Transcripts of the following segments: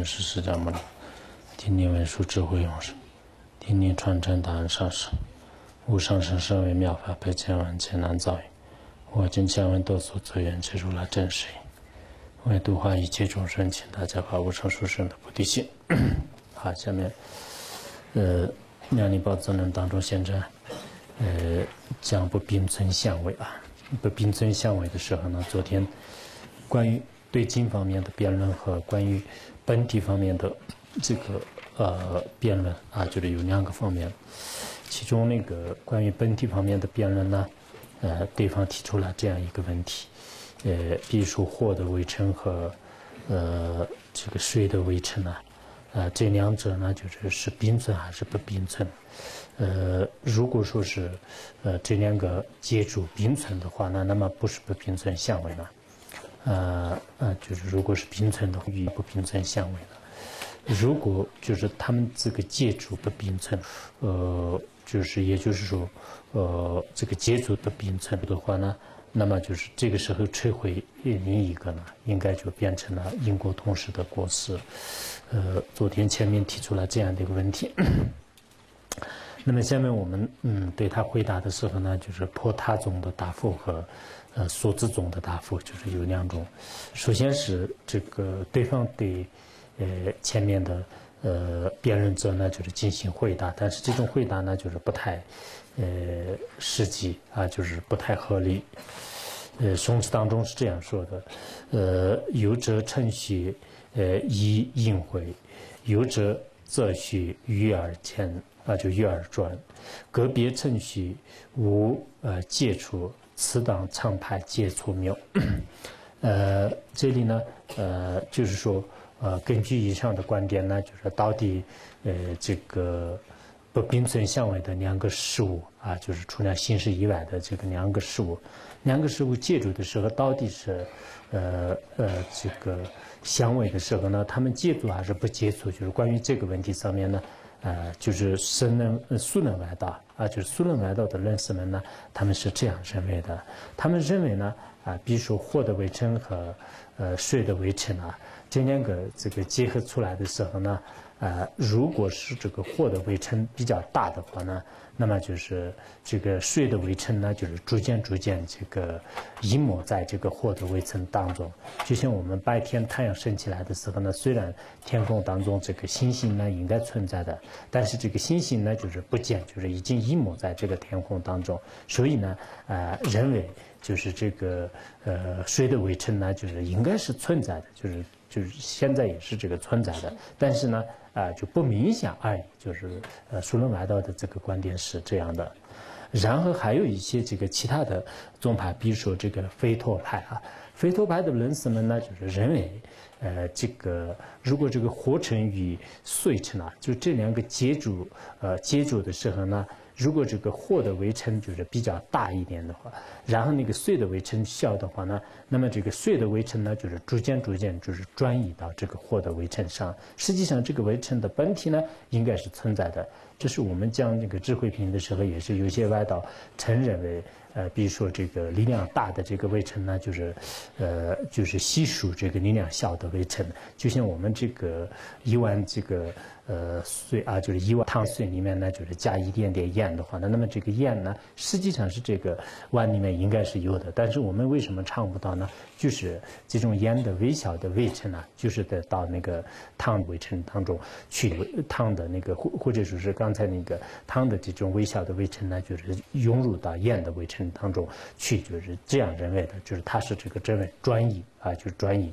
本师释迦牟尼，听念文殊智慧永生，听念传承大恩上师，无上甚深微妙法，百千万劫难遭遇。我今千万多所作愿，皆如来真实义。为度化一切众生，请大家发无上殊胜的菩提心。好，下面，呃，两尼宝藏论当中现在，呃，讲不并存相位啊，不并存相位的时候呢，昨天关于对经方面的辩论和关于本体方面的这个呃辩论啊，就是有两个方面。其中那个关于本体方面的辩论呢，呃，对方提出了这样一个问题，呃，比如说火的围城和呃这个水的围城呢，呃，这两者呢就是是并存还是不并存？呃，如果说是呃这两个接触并存的话那，那么不是不并存相位吗？呃呃，就是如果是并存的，与不并存相位的。如果就是他们这个接触不并存，呃，就是也就是说，呃，这个接触不并存的话呢，那么就是这个时候摧毁另一个呢，应该就变成了因果同时的过失。呃，昨天前面提出了这样的一个问题。那么下面我们嗯对他回答的时候呢，就是破他中的答复和呃数字中的答复，就是有两种。首先是这个对方对呃前面的呃辩论者呢，就是进行回答，但是这种回答呢，就是不太呃实际啊，就是不太合理。呃，宋词当中是这样说的：呃，有者称许呃以应回，有者则许与而前。啊，就月而转，个别程序无呃借出，此等常派皆出谬。呃，这里呢，呃，就是说，呃，根据以上的观点呢，就是到底，呃，这个不并存相位的两个事物啊，就是除了形式以外的这个两个事物，两个事物接触的时候，到底是，呃呃，这个相位的时候呢，他们接触还是不接触？就是关于这个问题上面呢？呃，就是神能，呃、苏能外道啊，就是苏能外道的论师们呢，他们是这样认为的。他们认为呢，啊，比如说火的围城和呃税的围城啊，这两个这个结合出来的时候呢，呃，如果是这个货的围城比较大的话呢。那么就是这个水的围城呢，就是逐渐逐渐这个淹没在这个火的围城当中。就像我们白天太阳升起来的时候呢，虽然天空当中这个星星呢应该存在的，但是这个星星呢就是不见，就是已经淹没在这个天空当中。所以呢，呃，认为就是这个呃水的围城呢，就是应该是存在的，就是就是现在也是这个存在的，但是呢。啊，就不明显哎，就是呃，苏伦来到的这个观点是这样的。然后还有一些这个其他的宗派，比如说这个非托派啊，非托派的人士们呢，就是认为，呃，这个如果这个活成与碎成啊，就这两个接触呃接触的时候呢。如果这个货的围城就是比较大一点的话，然后那个碎的围城小的话呢，那么这个碎的围城呢，就是逐渐逐渐就是转移到这个货的围城上。实际上，这个围城的本体呢，应该是存在的。这是我们讲这个智慧品的时候，也是有些外道承认为。呃，比如说这个力量大的这个围城呢，就是，呃，就是稀疏这个力量小的围城，就像我们这个一万这个呃水啊，就是一碗汤水里面呢，就是加一点点盐的话，那那么这个盐呢，实际上是这个碗里面应该是有的，但是我们为什么尝不到呢？就是这种盐的微小的微尘呢，就是得到那个汤微尘当中去，汤的那个或或者说是刚才那个汤的这种微小的微尘呢，就是涌入到盐的微尘。当中去就是这样认为的，就是它是这个认为专一啊，就是专一。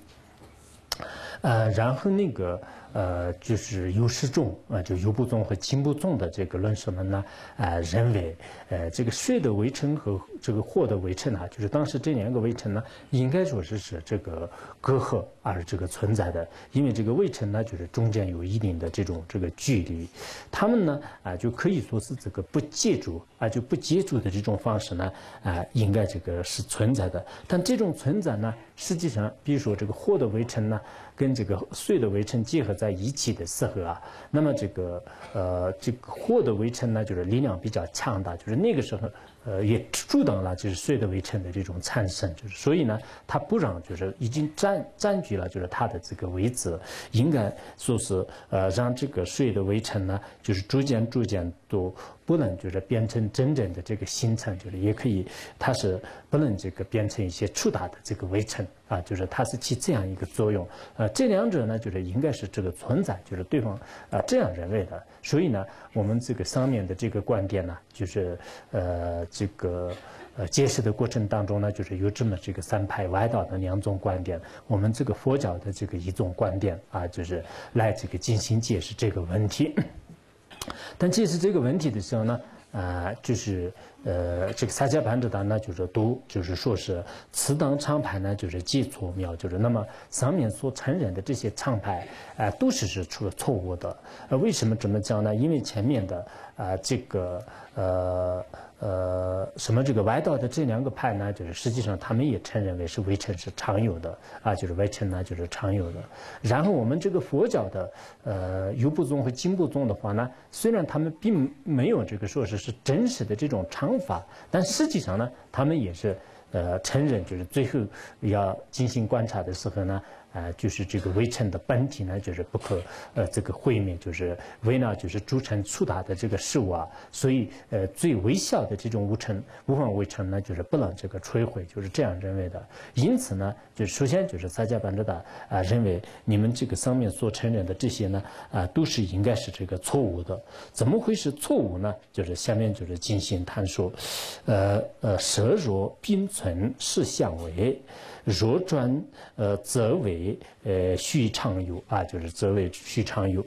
呃，然后那个呃，就是有失重呃，就有不重和轻不重的这个论述们呢，呃，认为呃，这个水的围城和这个火的围城啊，就是当时这两个围城呢，应该说是是这个隔阂而这个存在的，因为这个围城呢，就是中间有一定的这种这个距离，他们呢啊，就可以说是这个不接触啊，就不接触的这种方式呢啊，应该这个是存在的，但这种存在呢，实际上，比如说这个火的围城呢。跟这个水的围城结合在一起的时候啊，那么这个呃，这个火的围城呢，就是力量比较强大，就是那个时候呃，也阻挡了就是水的围城的这种产生，就是所以呢，它不让就是已经占占据了，就是它的这个位置，应该说是呃让这个水的围城呢，就是逐渐逐渐都不能就是变成真正的这个形成，就是也可以，它是不能这个变成一些粗大的这个围城啊，就是它是起这样一个作用。呃，这两者呢，就是应该是这个存在，就是对方啊这样认为的。所以呢，我们这个上面的这个观点呢，就是呃这个。呃，解释的过程当中呢，就是有这么这个三派外道的两种观点，我们这个佛教的这个一种观点啊，就是来这个进行解释这个问题。但解释这个问题的时候呢，啊，就是呃，这个三家班智达呢，就是都就是说是此等唱派呢，就是记错妙，就是那么上面所承认的这些唱派啊，都是是出了错误的。呃，为什么这么讲呢？因为前面的啊，这个呃。呃，什么这个外道的这两个派呢？就是实际上他们也承认为是微尘是常有的啊，就是微尘呢就是常有的。然后我们这个佛教的呃优部宗和金部宗的话呢，虽然他们并没有这个说是是真实的这种常法，但实际上呢，他们也是呃承认，就是最后要进行观察的时候呢。啊，就是这个微尘的本体呢，就是不可呃这个毁灭，就是为呢就是铸成粗大的这个事物啊，所以呃最微小的这种无尘无方微尘呢，就是不能这个摧毁，就是这样认为的。因此呢，就首先就是萨迦班智达啊认为你们这个上面所承认的这些呢啊都是应该是这个错误的。怎么会是错误呢？就是下面就是进行探索，呃呃，色若并存是相为。若转，呃，则为呃虚常有啊，就是则为虚常有。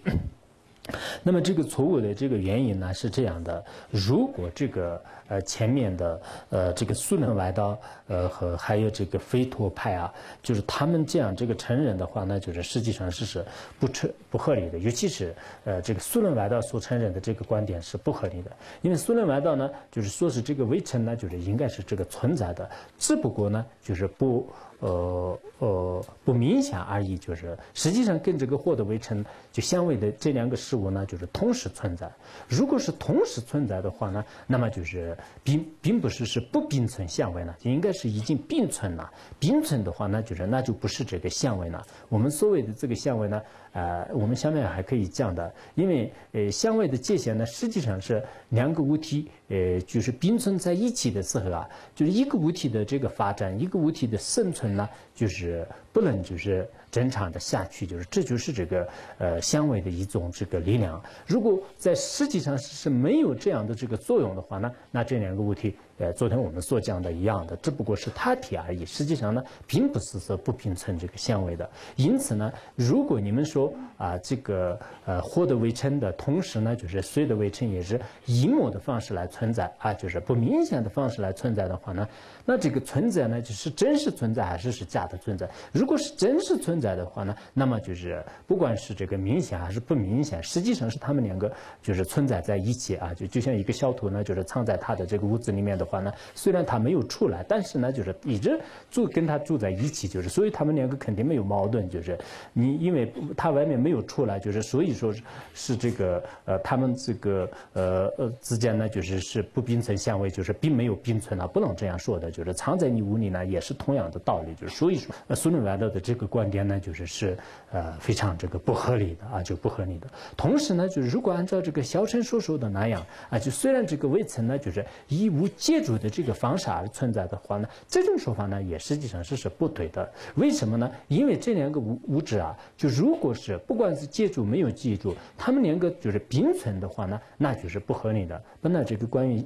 那么这个错误的这个原因呢是这样的：如果这个呃前面的呃这个苏伦外道呃和还有这个非托派啊，就是他们这样这个承认的话呢，就是实际上是是不成不合理的。尤其是呃这个苏伦外道所承认的这个观点是不合理的，因为苏伦外道呢就是说是这个围城呢就是应该是这个存在的，只不过呢就是不。呃呃，不明显而已，就是实际上跟这个获得围城就相位的这两个事物呢，就是同时存在。如果是同时存在的话呢，那么就是并并不是是不并存相位呢，应该是已经并存了。并存的话，那就是那就不是这个相位了。我们所谓的这个相位呢，呃，我们下面还可以讲的，因为呃相位的界限呢，实际上是两个物体呃就是并存在一起的时候啊，就是一个物体的这个发展，一个物体的生存。呢就是不能就是正常的下去，就是这就是这个呃香味的一种这个力量。如果在实际上是没有这样的这个作用的话呢，那这两个物体。呃，昨天我们所讲的一样的，只不过是它体而已。实际上呢，并不是说不平存这个相位的。因此呢，如果你们说啊，这个呃，获得微尘的同时呢，就是水的微尘也是以某的方式来存在啊，就是不明显的方式来存在的话呢，那这个存在呢，就是真实存在还是是假的存在？如果是真实存在的话呢，那么就是不管是这个明显还是不明显，实际上是他们两个就是存在在一起啊，就就像一个小偷呢，就是藏在他的这个屋子里面的。话呢，虽然他没有出来，但是呢，就是一直住跟他住在一起，就是所以他们两个肯定没有矛盾，就是你因为他外面没有出来，就是所以说是是这个呃他们这个呃呃之间呢，就是是不并存相位，就是并没有并存啊，不能这样说的，就就是藏在你屋里呢也是同样的道理，就是所以说苏伦外道的这个观点呢，就是是呃非常这个不合理的啊，就不合理的。同时呢，就是如果按照这个小陈所说的那样啊，就虽然这个未曾呢，就是以无借。主的这个方式而存在的话呢，这种说法呢也实际上是是不对的。为什么呢？因为这两个物物质啊，就如果是不管是借助没有借助，它们两个就是并存的话呢，那就是不合理的。那这个关于。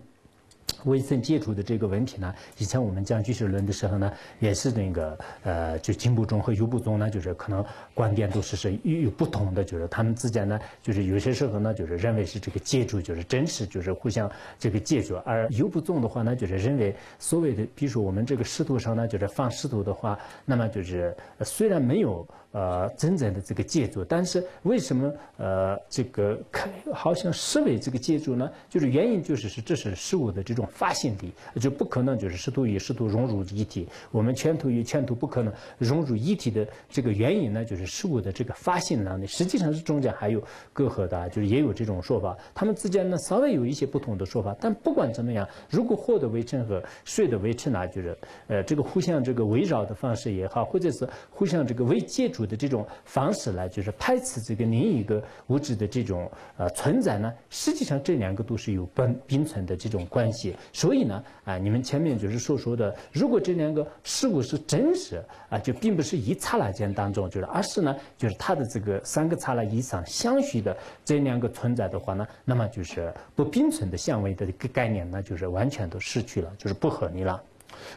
微生接触的这个问题呢，以前我们讲巨石论的时候呢，也是那个呃，就进步中和优步中呢，就是可能观点都是是有不同的，就是他们之间呢，就是有些时候呢，就是认为是这个借助就是真实，就是互相这个解决，而优步中的话呢，就是认为所谓的，比如说我们这个石头上呢，就是放石头的话，那么就是虽然没有呃真正的这个借助，但是为什么呃这个可好像视为这个借助呢？就是原因就是是这是事物的这种。发性力，就不可能就是试图与试图融入一体，我们圈土与圈土不可能融入一体的这个原因呢，就是事物的这个发性能力，实际上是中间还有隔阂的，就是也有这种说法，他们之间呢稍微有一些不同的说法，但不管怎么样，如果获得围城和水的围城呢，就是呃这个互相这个围绕的方式也好，或者是互相这个为接的这种方式来，就是排斥这个另一个物质的这种呃存在呢，实际上这两个都是有并并存的这种关系，所以呢啊，你们前面就是所说的，如果这两个事物是真实啊，就并不是一刹那间当中，就是而是呢，就是它的这个三个刹那以上相续的这两个存在的话呢，那么就是不并存的相位的一个概念呢，就是完全都失去了，就是不合理了。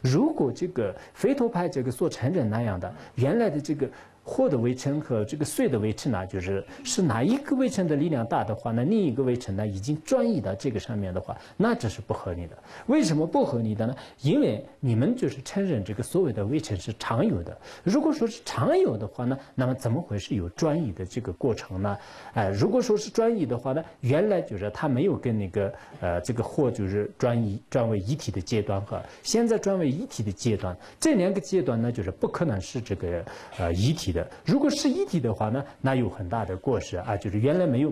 如果这个非托派这个所承认那样的原来的这个。货的围城和这个税的围城呢，就是是哪一个围城的力量大的话，那另一个围城呢已经转移到这个上面的话，那这是不合理的。为什么不合理的呢？因为你们就是承认这个所谓的围城是常有的。如果说是常有的话呢，那么怎么会是有转移的这个过程呢？哎，如果说是转移的话呢，原来就是它没有跟那个呃这个货就是转移转为一体的阶段和现在转为一体的阶段，这两个阶段呢就是不可能是这个呃一体如果是一体的话呢，那有很大的过失啊，就是原来没有。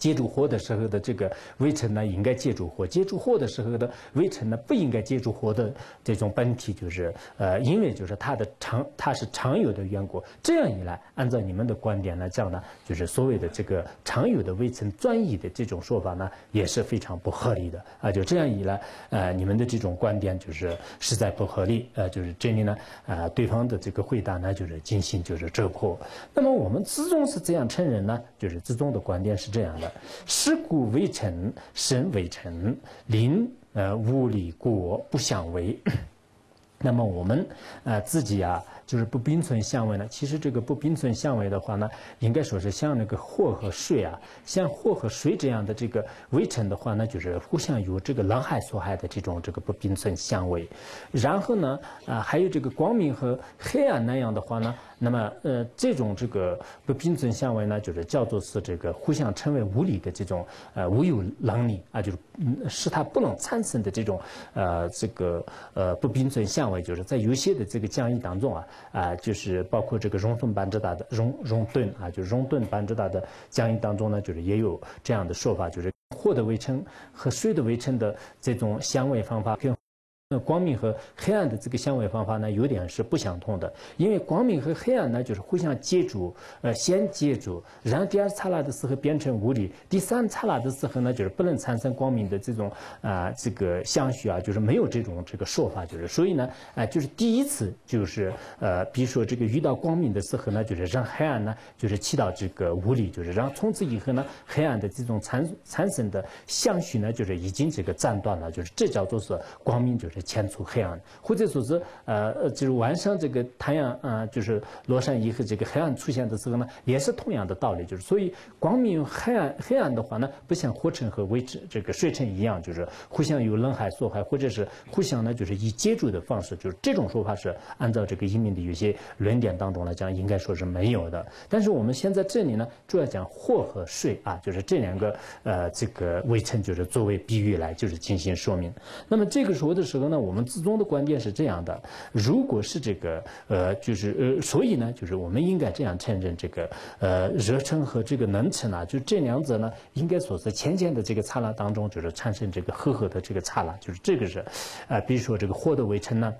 接触火的时候的这个微尘呢，应该接触火；接触火的时候的微尘呢，不应该接触火的这种本体，就是呃，因为就是它的常它是常有的缘故。这样一来，按照你们的观点来讲呢，就是所谓的这个常有的微尘转移的这种说法呢，也是非常不合理的啊。就这样一来，呃，你们的这种观点就是实在不合理，呃，就是这里呢，呃，对方的这个回答呢，就是进行就是折破。那么我们自宗是这样承认呢，就是自宗的观点是这样的。是故为臣，身为臣，临呃无理国不相为。那么我们呃自己啊。就是不并存相位呢？其实这个不并存相位的话呢，应该说是像那个火和水啊，像火和水这样的这个围城的话呢，就是互相有这个狼害所害的这种这个不并存相位。然后呢，啊，还有这个光明和黑暗那样的话呢，那么呃，这种这个不并存相位呢，就是叫做是这个互相成为无理的这种呃无有能力啊，就是使它不能产生的这种呃这个呃不并存相位，就是在有些的这个讲义当中啊。啊，就是包括这个熔顿班智达的熔熔顿啊，就是熔顿班智达的讲义当中呢，就是也有这样的说法，就是火的围城和水的围城的这种相位方法跟。那光明和黑暗的这个相位方法呢，有点是不相同的。因为光明和黑暗呢，就是互相接触，呃，先接触，然后第二刹那的时候变成无理，第三刹那的时候呢，就是不能产生光明的这种啊，这个相续啊，就是没有这种这个说法，就是所以呢，啊，就是第一次就是呃，比如说这个遇到光明的时候呢，就是让黑暗呢，就是起到这个无理，就是让从此以后呢，黑暗的这种产产生的相续呢，就是已经这个斩断了，就是这叫做是光明，就是。前出黑暗，或者说是呃，就是晚上这个太阳啊，就是落山以后，这个黑暗出现的时候呢，也是同样的道理。就是所以光明黑暗黑暗的话呢，不像火尘和微尘这个水尘一样，就是互相有冷害、所害，或者是互相呢，就是以接触的方式。就是这种说法是按照这个移民的有些论点当中来讲，应该说是没有的。但是我们现在这里呢，主要讲火和水啊，就是这两个呃这个微尘，就是作为比喻来就是进行说明。那么这个时候的时候。那我们自宗的观点是这样的：如果是这个呃，就是呃，所以呢，就是我们应该这样承认这个呃，热成和这个冷成呢，就这两者呢，应该说在浅浅的这个刹那当中，就是产生这个赫赫的这个刹那，就是这个是啊，比如说这个获得为称呢。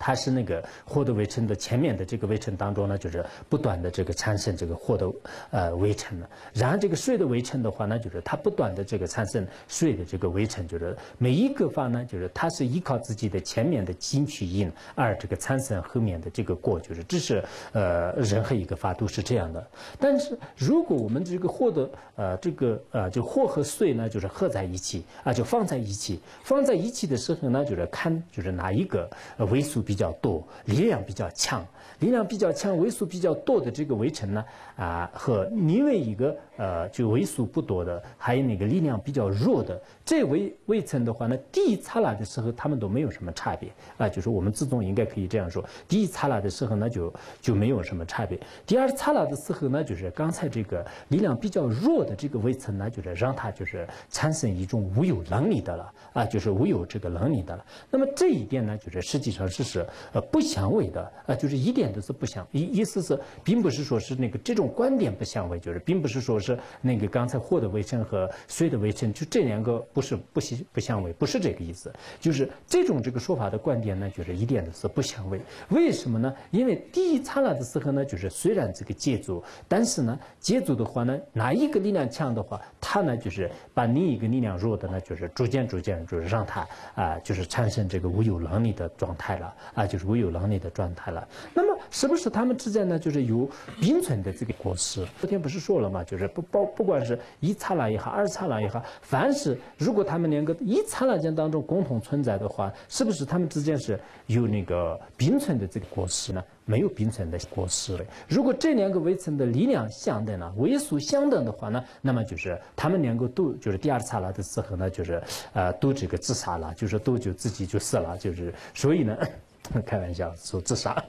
它是那个获得围城的前面的这个围城当中呢，就是不断的这个产生这个获得呃围城了。然后这个税的围城的话呢，就是它不断的这个产生税的这个围城，就是每一个法呢，就是它是依靠自己的前面的进取因而这个产生后面的这个过，就是这是呃任何一个法都是这样的。但是如果我们这个获得呃这个呃就货和税呢，就是合在一起啊，就放在一起，放在一起的时候呢，就是看就是哪一个微数。比较多，力量比较强，力量比较强，维数比较多的这个围城呢，啊，和另外一个呃，就为数不多的，还有那个力量比较弱的这位位层的话呢，第一刹那的时候，他们都没有什么差别啊，就是我们自动应该可以这样说，第一刹那的时候呢，就就没有什么差别。第二刹那的时候呢，就是刚才这个力量比较弱的这个位层呢，就是让它就是产生一种无有能力的了啊，就是无有这个能力的了。那么这一点呢，就是实际上是是呃不相违的啊，就是一点都是不相意意思是，并不是说是那个这种观点不相违，就是并不是说是。那个刚才火的微尘和水的微尘，就这两个不是不相不相违，不是这个意思。就是这种这个说法的观点呢，就是一点都是不相违。为什么呢？因为第一刹那的时候呢，就是虽然这个借助，但是呢，借助的话呢，哪一个力量强的话，它呢就是把另一个力量弱的呢，就是逐渐逐渐就是让它啊，就是产生这个无有能力的状态了啊，就是无有能力的状态了。那么是不是他们之间呢，就是有并存的这个过失？昨天不是说了吗？就是不。包不管是一刹那也好，二刹那也好，凡是如果他们两个一刹那间当中共同存在的话，是不是他们之间是有那个并存的这个过失呢？没有并存的过失。如果这两个微层的力量相等呢，微数相等的话呢，那么就是他们两个都就是第二刹那的时候呢，就是呃都这个自杀了，就是都就自己就死了，就是所以呢，开玩笑说自杀。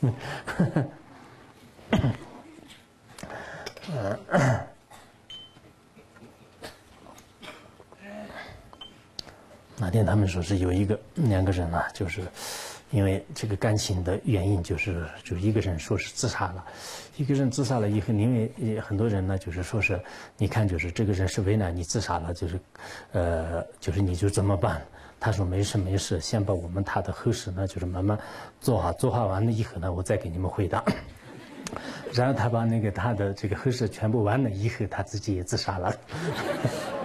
嗯，那天他们说是有一个两个人啊，就是因为这个感情的原因，就是就一个人说是自杀了，一个人自杀了以后，因为很多人呢就是说是，你看就是这个人是为难你自杀了，就是呃就是你就怎么办？他说没事没事，先把我们他的后事呢就是慢慢做好，做好完了以后呢，我再给你们回答。然后他把那个他的这个后事全部完了以后，他自己也自杀了。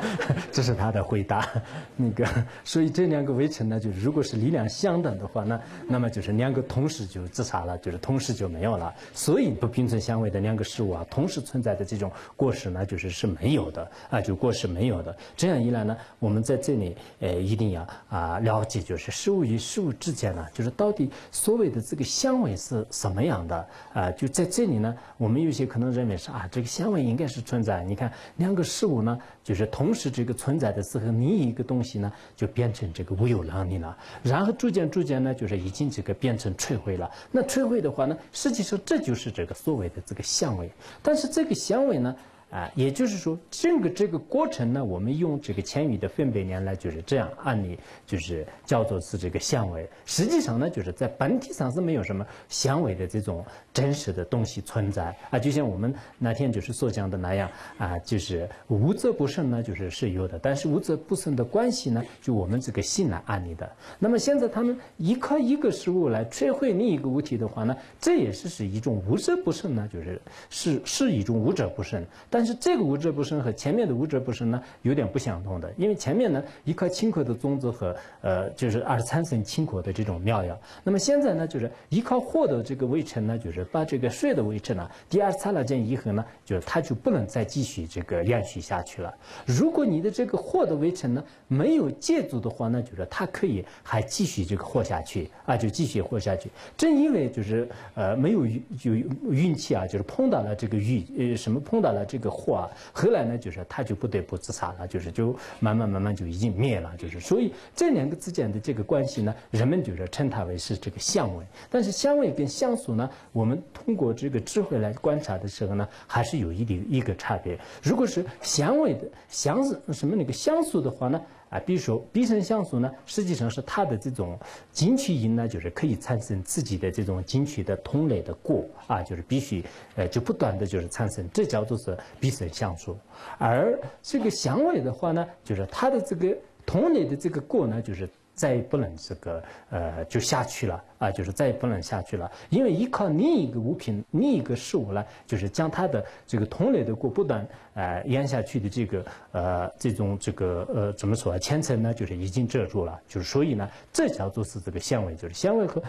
这是他的回答。那个，所以这两个围城呢，就是如果是力量相等的话呢，那么就是两个同时就自杀了，就是同时就没有了。所以不平存相位的两个事物啊，同时存在的这种过失呢，就是是没有的啊，就过失没有的。这样一来呢，我们在这里呃一定要啊了解，就是事物与事物之间呢，就是到底所谓的这个相位是什么样的啊？就在这里呢，我们有些可能认为是啊，这个相位应该是存在。你看两个事物呢，就是同时这个存在的时候，你一个东西呢就变成这个无有能力了，然后逐渐逐渐呢，就是已经这个变成摧毁了。那摧毁的话呢，实际上这就是这个所谓的这个相位。但是这个相位呢？啊，也就是说，整个这个过程呢，我们用这个千语的分别念来就是这样案例，就是叫做是这个相位。实际上呢，就是在本体上是没有什么相位的这种真实的东西存在啊。就像我们那天就是所讲的那样啊，就是无则不生呢，就是是有的。但是无则不生的关系呢，就我们这个心来案例的。那么现在他们依靠一个事物来摧毁另一个物体的话呢，这也是是一种无则不生呢，就是是是一种无者不生。但但是这个无者不生和前面的无者不生呢，有点不相同的。因为前面呢，一颗清火的种子和呃，就是二十三层清火的这种妙药。那么现在呢，就是依靠火的这个微尘呢，就是把这个水的微尘呢，第二刹那间以后呢，就是它就不能再继续这个延续下去了。如果你的这个火的微尘呢没有借助的话呢，就是它可以还继续这个活下去啊，就继续活下去。正因为就是呃没有就运气啊，就是碰到了这个雨呃什么碰到了这个。祸啊，后来呢，就是他就不得不自杀了，就是就慢慢慢慢就已经灭了，就是所以这两个之间的这个关系呢，人们就是称它为是这个相位。但是相位跟相属呢，我们通过这个智慧来观察的时候呢，还是有一点一个差别。如果是相位的相什么那个相属的话呢？啊，比如说鼻声相属呢，实际上是它的这种进取音呢，就是可以产生自己的这种进取的同类的过啊，就是必须呃就不断的就是产生，这叫做是鼻声相属。而这个相位的话呢，就是它的这个同类的这个过呢，就是。再不能这个呃就下去了啊，就是再也不能下去了，因为依靠另一个物品、另一个事物呢，就是将它的这个同类的过不断呃淹下去的这个呃这种这个呃怎么说啊？前层呢就是已经遮住了，就是所以呢，这叫做是这个纤维，就是纤维和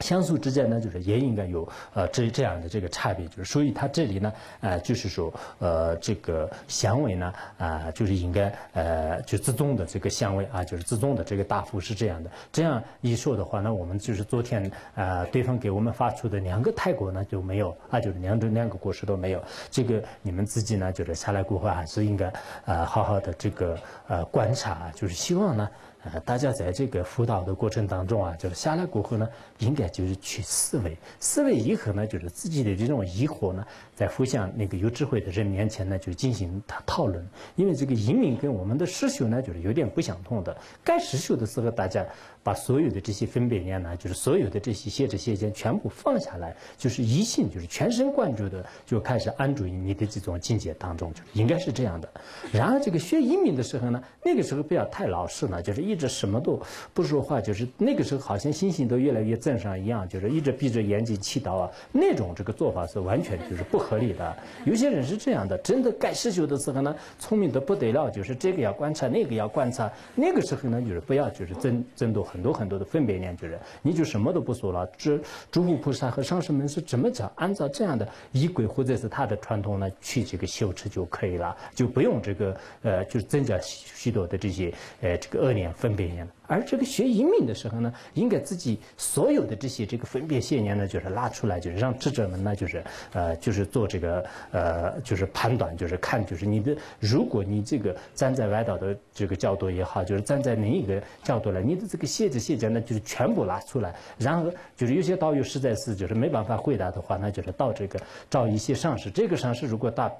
相素之间呢，就是也应该有呃这这样的这个差别，就是所以它这里呢，呃，就是说呃这个香味呢，啊，就是应该呃就自动的这个香味啊，就是自动的这个大幅是这样的。这样一说的话，那我们就是昨天啊对方给我们发出的两个泰国呢就没有啊，就是两种两个果实都没有。这个你们自己呢，就是下来过后还是应该呃好好的这个呃观察，就是希望呢。呃，大家在这个辅导的过程当中啊，就是下来过后呢，应该就是去思维，思维以后呢，就是自己的这种疑惑呢，在互相那个有智慧的人面前呢，就进行讨论。因为这个移民跟我们的实修呢，就是有点不相同的。该实修的时候，大家把所有的这些分别念呢，就是所有的这些限制限见全部放下来，就是一心，就是全神贯注的，就开始安住于你的这种境界当中，就应该是这样的。然而这个学移民的时候呢，那个时候不要太老实了，就是一直什么都不说话，就是那个时候好像心情都越来越正常一样，就是一直闭着眼睛祈祷啊，那种这个做法是完全就是不合合理的。有些人是这样的，真的该施修的时候呢，聪明的不得了，就是这个要观察，那个要观察，那个时候呢，就是不要就是增增多很多很多的分别念，就是你就什么都不说了。这诸佛菩萨和上师们是怎么讲？按照这样的仪轨或者是他的传统呢，去这个修持就可以了，就不用这个呃，就是增加许多的这些呃这个恶念分别念。而这个学移民的时候呢，应该自己所有的这些这个分别现念呢，就是拉出来，就是让智者们呢，就是呃，就是做做这个呃，就是判断，就是看，就是你的，如果你这个站在歪道的这个角度也好，就是站在另一个角度来，你的这个细节、细节呢，就是全部拿出来。然后就是有些导游实在是就是没办法回答的话，那就是到这个照一些上师，这个上师如果大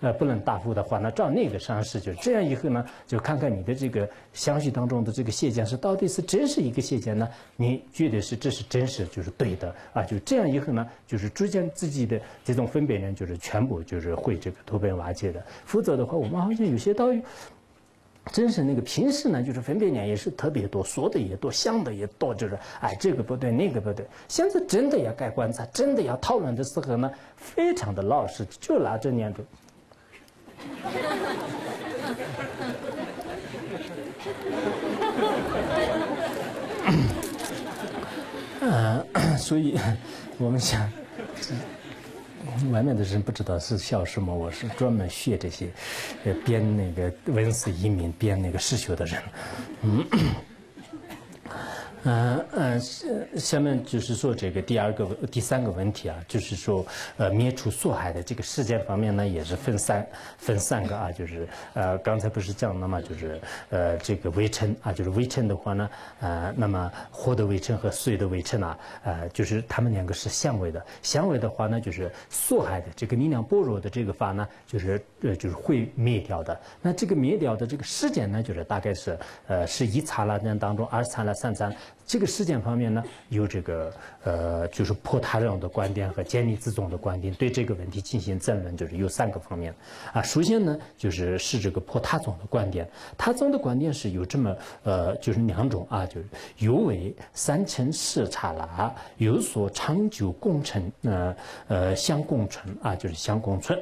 呃不能答复的话，那照那个上师，就这样以后呢，就看看你的这个详细当中的这个细节是到底是真是一个细节呢？你觉得是这是真实，就是对的啊？就这样以后呢，就是逐渐自己的这种分辨呢，就是全部就是会这个脱变瓦解的。否则的话，我们好像有些道理，真是那个平时呢，就是分别念也是特别多，说的也多，想的也多，就是哎这个不对，那个不对。现在真的要该观察，真的要讨论的时候呢，非常的老实，就拿这念着。嗯，所以我们想，外面的人不知道是笑什么，我是专门学这些，呃，编那个文字移民编那个诗学的人，嗯。嗯嗯，下下面就是说这个第二个第三个问题啊，就是说呃灭除祸害的这个时间方面呢，也是分三分三个啊，就是呃刚才不是讲了嘛，就是呃这个微尘啊，就是微尘的话呢，呃那么火的微尘和水的微尘啊，呃就是它们两个是相位的，相位的话呢，就是祸害的这个力量薄弱的这个法呢，就是呃就是会灭掉的。那这个灭掉的这个时间呢，就是大概是呃是一刹那间当中，二刹那三刹那。这个事件方面呢，有这个呃，就是破他人的观点和建立自宗的观点，对这个问题进行争论，就是有三个方面啊。首先呢，就是是这个破他宗的观点，他宗的观点是有这么呃，就是两种啊，就是有为三乘四刹那，有所长久共存，呃呃相共存啊，就是相共存。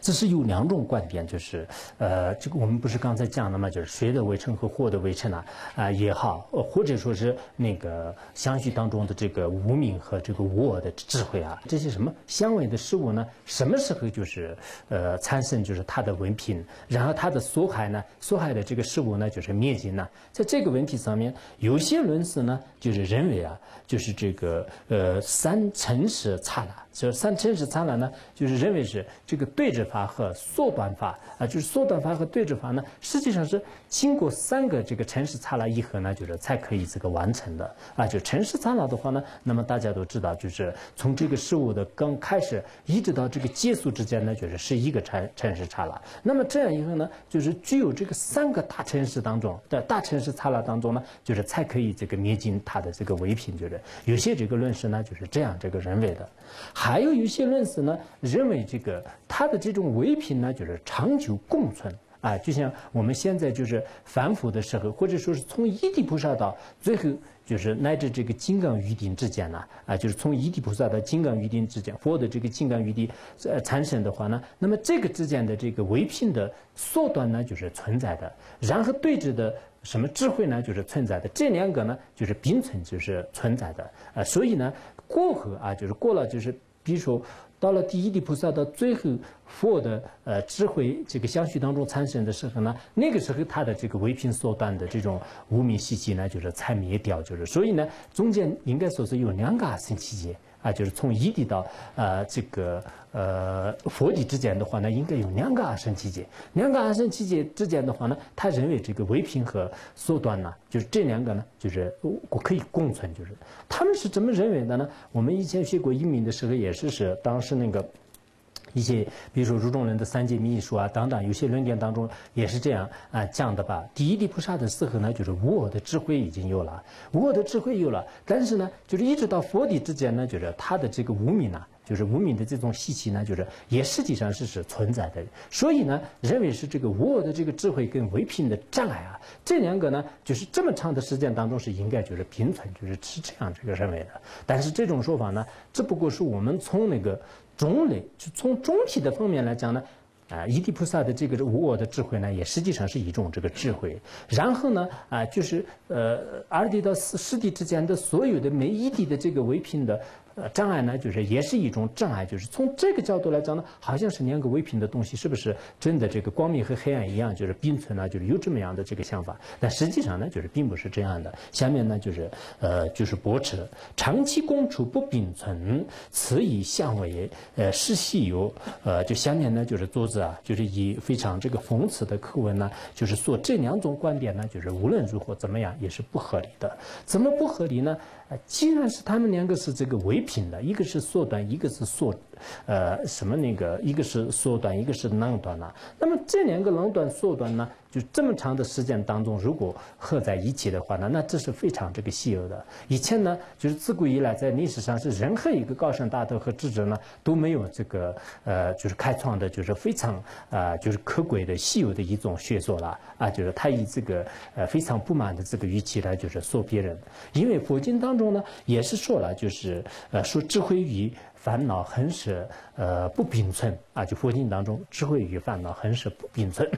这是有两种观点，就是，呃，这个我们不是刚才讲了吗？就是水的围城和火的围城啊，啊也好，或者说是那个相续当中的这个无名和这个无我的智慧啊，这些什么相位的事物呢？什么时候就是呃产生就是它的文凭，然后它的所害呢？所害的这个事物呢，就是灭尽呢？在这个问题上面，有些论师呢，就是认为啊，就是这个呃三乘是刹那。这三乘是刹那呢，就是认为是这个对治法和缩短法啊，就是缩短法和对治法呢，实际上是经过三个这个城市刹那以后呢，就是才可以这个完成的啊。就城市刹那的话呢，那么大家都知道，就是从这个事物的刚开始一直到这个结束之间呢，就是是一个城城市刹那。那么这样以后呢，就是具有这个三个大城市当中的大城市刹那当中呢，就是才可以这个灭尽它的这个唯品，就是有些这个论师呢就是这样这个认为的。还有一些论师呢，认为这个他的这种唯品呢，就是长久共存啊，就像我们现在就是反腐的时候，或者说是从一地菩萨到最后。就是乃至这个金刚玉定之间呢，啊，就是从一地菩萨到金刚玉定之间，佛的这个金刚玉定呃产生的话呢，那么这个之间的这个唯品的缩短呢，就是存在的。然后对峙的什么智慧呢？就是存在的，这两个呢就是并存，就是存在的啊。所以呢，过后啊，就是过了，就是比如说到了第一地菩萨到最后佛的呃智慧这个相续当中产生的时候呢，那个时候他的这个唯品所断的这种无名习气呢，就是才灭掉，就是所以呢，中间应该说是有两个生期间。啊，就是从一地到呃这个呃佛地之间的话呢，应该有两个阿僧期间。两个阿僧期间之间的话呢，他认为这个唯品和缩短呢，就是这两个呢，就是我可以共存。就是他们是怎么认为的呢？我们以前学过英明的时候，也是是当时那个。一些，比如说如中人的三界秘术啊等等，有些论点当中也是这样啊讲的吧。第一地菩萨的时候呢，就是无我的智慧已经有了，无我的智慧有了，但是呢，就是一直到佛地之间呢，就是他的这个无名呢，就是无名的这种习气呢，就是也实际上是是存在的。所以呢，认为是这个无我的这个智慧跟唯品的障碍啊，这两个呢，就是这么长的时间当中是应该就是平存，就是是这样这个认为的。但是这种说法呢，只不过是我们从那个。种类就从总体的方面来讲呢，啊，一地菩萨的这个无我的智慧呢，也实际上是一种这个智慧。然后呢，啊，就是呃，二地到四四地之间的所有的每一地的这个唯品的。障碍呢，就是也是一种障碍，就是从这个角度来讲呢，好像是两个唯品的东西，是不是真的这个光明和黑暗一样，就是并存呢？就是有这么样的这个想法，但实际上呢，就是并不是这样的。下面呢，就是呃，就是驳斥长期共处不并存，此以相为呃是系由。呃，就下面呢，就是作者啊，就是以非常这个讽刺的口吻呢，就是说这两种观点呢，就是无论如何怎么样也是不合理的。怎么不合理呢？啊既然是他们两个是这个唯品的，一个是缩短，一个是缩，呃，什么那个，一个是缩短，一个是冷短呢？那么这两个冷短缩短呢，就这么长的时间当中，如果合在一起的话呢，那这是非常这个稀有的。以前呢，就是自古以来在历史上是任何一个高僧大德和智者呢都没有这个呃，就是开创的，就是非常啊，就是可贵的稀有的一种学说了啊，就是他以这个呃非常不满的这个语气来就是说别人，因为佛经当中呢也是说了，就是呃说智慧与烦恼很是呃不并存啊，就佛经当中智慧与烦恼很是不并存。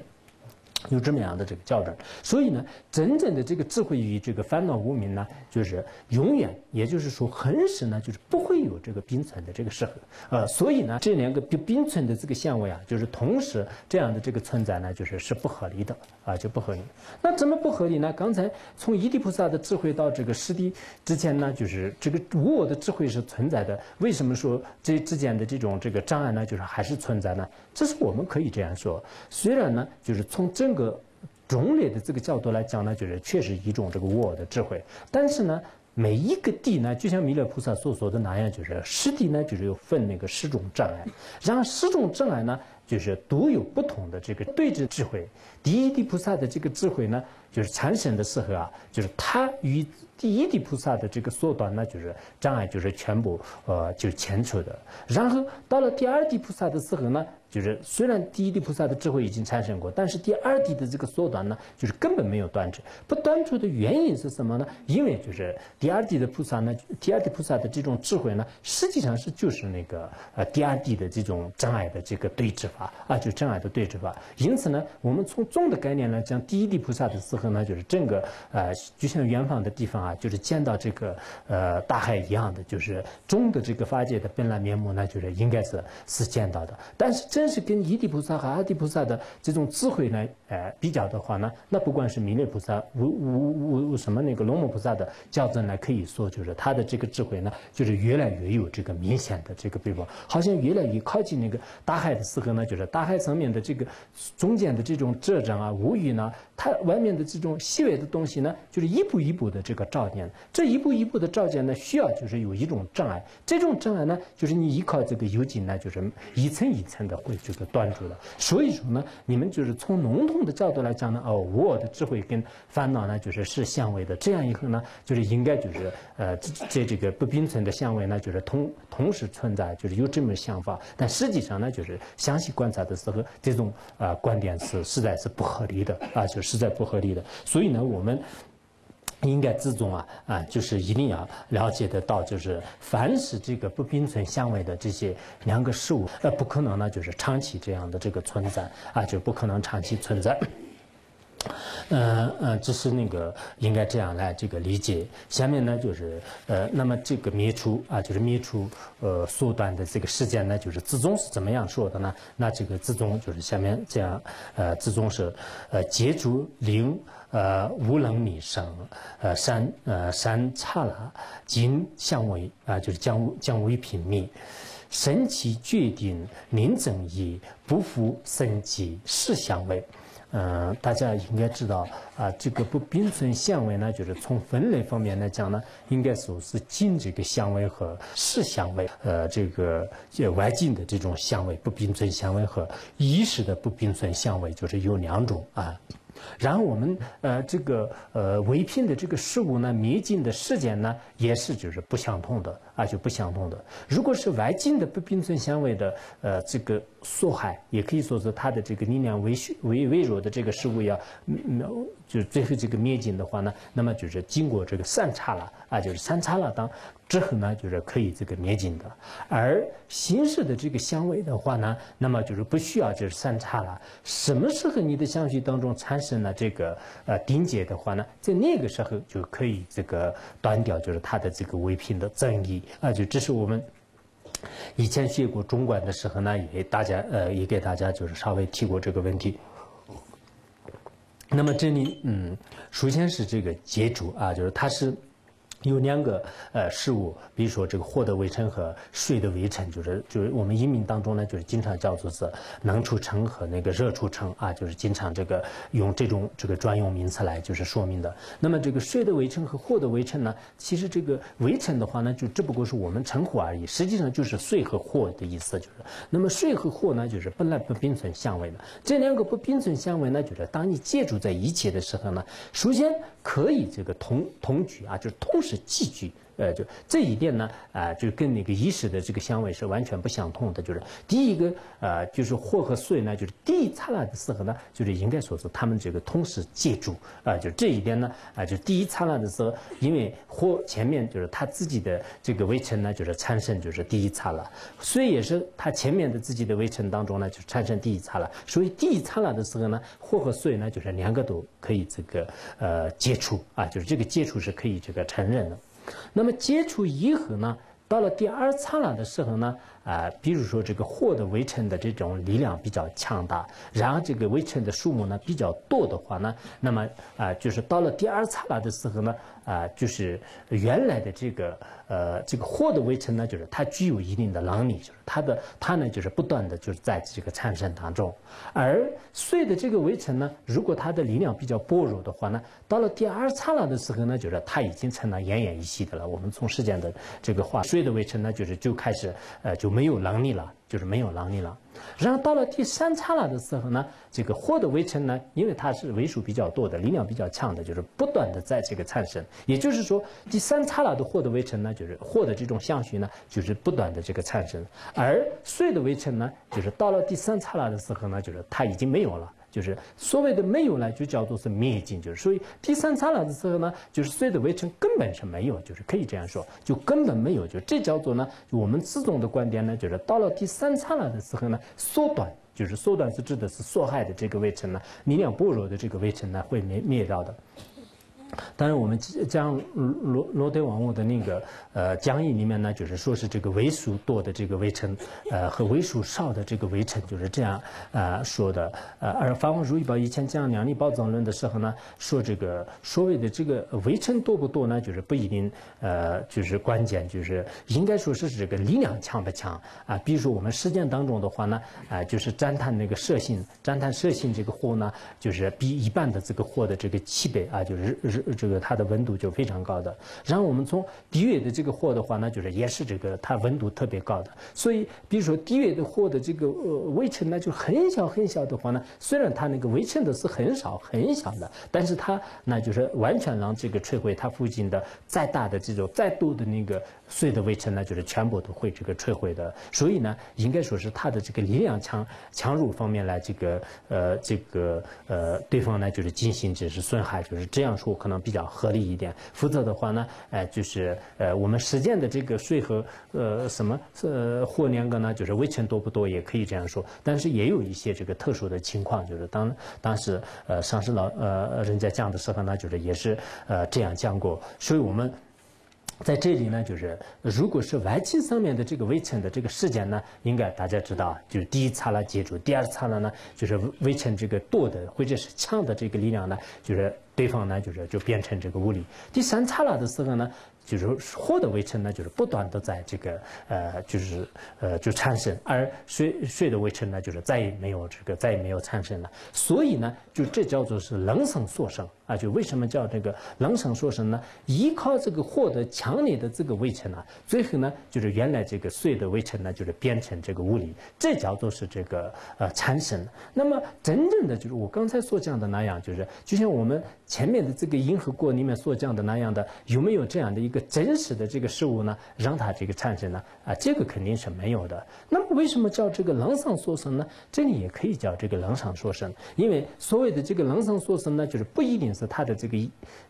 有这么样的这个校准，所以呢，真正的这个智慧与这个烦恼无明呢，就是永远，也就是说，恒时呢，就是不会有这个并存的这个时候，呃，所以呢，这两个并并存的这个相位啊，就是同时这样的这个存在呢，就是是不合理的啊，就不合理。那怎么不合理呢？刚才从一地菩萨的智慧到这个十地之前呢，就是这个无我的智慧是存在的。为什么说这之间的这种这个障碍呢，就是还是存在呢？这是我们可以这样说。虽然呢，就是从真整个种类的这个角度来讲呢，就是确实一种这个我的智慧。但是呢，每一个地呢，就像弥勒菩萨所说的那样，就是十地呢，就是有分那个十种障碍。然后十种障碍呢，就是都有不同的这个对峙智慧。第一地菩萨的这个智慧呢，就是产生的时候啊，就是它与第一地菩萨的这个缩短呢，就是障碍，就是全部呃就是清除的。然后到了第二地菩萨的时候呢。就是虽然第一地菩萨的智慧已经产生过，但是第二地的这个缩短呢，就是根本没有断除。不断除的原因是什么呢？因为就是第二地的菩萨呢，第二地菩萨的这种智慧呢，实际上是就是那个呃第二地的这种障碍的这个对治法啊，就障碍的对治法。因此呢，我们从总的概念来讲，第一地菩萨的时候呢，就是整个呃就像远方的地方啊，就是见到这个呃大海一样的，就是中的这个法界的本来面目呢，就是应该是是见到的。但是这但是跟一地菩萨和二地菩萨的这种智慧来，呃，比较的话呢，那不管是弥勒菩萨、无无无无什么那个龙母菩萨的教证呢，可以说就是他的这个智慧呢，就是越来越有这个明显的这个背包，好像越来越靠近那个大海的时候呢，就是大海上面的这个中间的这种遮障啊、无语呢，它外面的这种细微的东西呢，就是一步一步的这个照见，这一步一步的照见呢，需要就是有一种障碍，这种障碍呢，就是你依靠这个幽静呢，就是一层一层的会。这个断住了，所以说呢，你们就是从笼统的角度来讲呢，哦，我的智慧跟烦恼呢，就是是相位的。这样以后呢，就是应该就是呃，在这个不并存的相位呢，就是同同时存在，就是有这么想法。但实际上呢，就是详细观察的时候，这种啊观点是实在是不合理的啊，就是实在不合理的。所以呢，我们。应该自重啊啊，就是一定要了解得到，就是凡是这个不并存相位的这些两个事物，呃，不可能呢，就是长期这样的这个存在啊，就不可能长期存在。呃呃，这是那个应该这样来这个理解。下面呢就是呃，那么这个灭除啊，就是灭除呃缩短的这个时间呢，就是自宗是怎么样说的呢？那这个自宗就是下面这样，呃，自宗是呃，接住令呃无能米生呃山呃山刹那今相为啊，就是将将为平灭。神奇决定临正义，不负生机是相位。嗯，大家应该知道啊，这个不并存相位呢，就是从分类方面来讲呢，应该说是近这个相位和视相位，呃，这个外境的这种相位不并存相位和意识的不并存相位，就是有两种啊。然后我们呃这个呃唯品的这个事物呢，灭尽的时间呢，也是就是不相同的啊，就不相同的。如果是外境的不并存相位的呃这个所害，也可以说是它的这个力量微微微弱的这个事物要嗯就最后这个灭尽的话呢，那么就是经过这个三叉了啊，就是三叉了当。之后呢，就是可以这个灭尽的，而形式的这个相位的话呢，那么就是不需要就是三叉了。什么时候你的相续当中产生了这个呃定结的话呢，在那个时候就可以这个断掉，就是它的这个唯品的争议啊。就这是我们以前学过中管的时候呢，也大家呃也给大家就是稍微提过这个问题。那么这里嗯，首先是这个结主啊，就是它是。有两个呃事物，比如说这个火的围城和水的围城，就是就是我们音名当中呢，就是经常叫做是冷出城和那个热出城啊，就是经常这个用这种这个专用名词来就是说明的。那么这个水的围城和火的围城呢，其实这个围城的话呢，就只不过是我们称呼而已，实际上就是水和火的意思，就是。那么水和火呢，就是本来不并存相位的，这两个不并存相位呢，就是当你借助在一起的时候呢，首先可以这个同同居啊，就是同时。是寄居。呃，就这一点呢，啊，就跟那个意识的这个相位是完全不相同的。就是第一个，呃，就是火和水呢，就是第一刹那的时候呢，就是应该说是他们这个同时接住，啊，就这一点呢，啊，就第一刹那的时候，因为火前面就是他自己的这个围城呢，就是产生就是第一刹那，水也是他前面的自己的围城当中呢，就产生第一刹那，所以第一刹那的时候呢，火和水呢，就是两个都可以这个呃接触，啊，就是这个接触是可以这个承认的。那么接触以后呢，到了第二刹那的时候呢，啊，比如说这个火的围城的这种力量比较强大，然后这个围城的数目呢比较多的话呢，那么啊，就是到了第二刹那的时候呢。啊，就是原来的这个呃，这个火的围城呢，就是它具有一定的能力，就是它的它呢，就是不断的就是在这个产生当中。而水的这个围城呢，如果它的力量比较薄弱的话呢，到了第二刹那的时候呢，就是它已经成了奄奄一息的了。我们从时间的这个话，水的围城呢，就是就开始呃就没有能力了。就是没有能力了，然后到了第三刹那的时候呢，这个火的围城呢，因为它是为数比较多的，力量比较强的，就是不断的在这个产生。也就是说，第三刹那的火的围城呢，就是火的这种相续呢，就是不断的这个产生。而水的围城呢，就是到了第三刹那的时候呢，就是它已经没有了。就是所谓的没有呢，就叫做是灭尽，就是所以第三刹那的时候呢，就是所有的围城根本是没有，就是可以这样说，就根本没有，就这叫做呢，我们自宗的观点呢，就是到了第三刹那的时候呢，缩短，就是缩短是指的是所害的这个围城呢，力量薄弱的这个围城呢，会灭灭掉的。当然，我们将罗罗德王物的那个呃讲义里面呢，就是说是这个为数多的这个围城，呃和为数少的这个围城，就是这样啊说的。呃，而法王如意宝以前讲两力宝藏论的时候呢，说这个所谓的这个围城多不多呢，就是不一定，呃，就是关键就是应该说是这个力量强不强啊。比如说我们实践当中的话呢，啊，就是赞叹那个摄性，赞叹摄性这个货呢，就是比一般的这个货的这个七倍啊，就是日。这个它的温度就非常高的，然后我们从低纬的这个货的话呢，就是也是这个它温度特别高的，所以比如说低纬的货的这个呃微尘呢，就很小很小的话呢，虽然它那个微尘的是很少很小的，但是它那就是完全让这个摧毁它附近的再大的这种再多的那个碎的围城呢，就是全部都会这个摧毁的。所以呢，应该说是它的这个力量强强弱方面来这个呃这个呃对方呢就是进行只是损害，就是这样说可能。比较合理一点。否则的话呢，呃，就是呃，我们实践的这个税和呃什么呃货两个呢，就是微尘多不多，也可以这样说。但是也有一些这个特殊的情况，就是当当时呃上市老呃人家降的时候呢，就是也是呃这样降过。所以我们。在这里呢，就是如果是外气上面的这个微尘的这个事件呢，应该大家知道，就是第一擦了接触，第二擦了呢，就是微尘这个舵的或者是强的这个力量呢，就是对方呢就是就变成这个物理。第三擦了的时候呢。就是火的微尘呢，就是不断的在这个呃，就是呃，就产生；而水水的微尘呢，就是再也没有这个，再也没有产生了。所以呢，就这叫做是冷生缩生啊。就为什么叫这个冷生说生呢？依靠这个获得强烈的这个微尘呢，最后呢，就是原来这个碎的微尘呢，就是变成这个物理，这叫做是这个呃产生。那么真正的就是我刚才所讲的那样，就是就像我们前面的这个银河国里面所讲的那样的，有没有这样的一？个真实的这个事物呢，让它这个产生呢，啊，这个肯定是没有的。那么为什么叫这个冷上缩生呢？这里也可以叫这个冷上缩生，因为所谓的这个冷上缩生呢，就是不一定是它的这个，